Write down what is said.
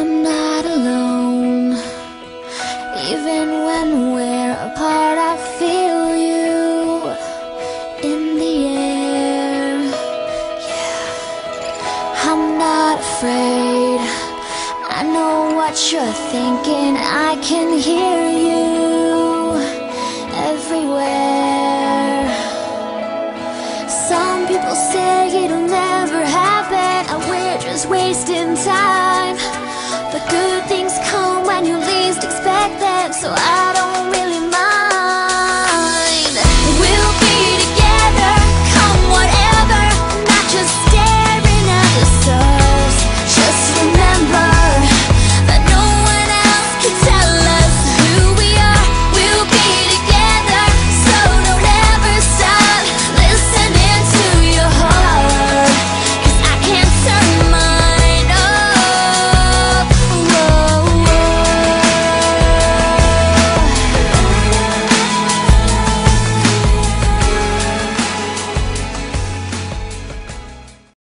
I'm not alone. Even when we're apart I feel you In the air. Yeah. I'm not afraid. I know what you're thinking. I can hear you Everywhere. Some people say it'll never happen. And we're just wasting time. So I